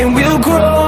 And we'll grow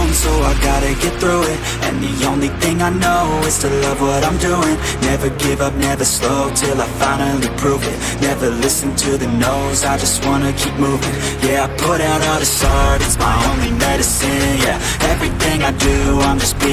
so I gotta get through it. And the only thing I know is to love what I'm doing. Never give up, never slow, till I finally prove it. Never listen to the no's, I just wanna keep moving. Yeah, I put out all this art, it's my only medicine, yeah. Everything I do, I'm just being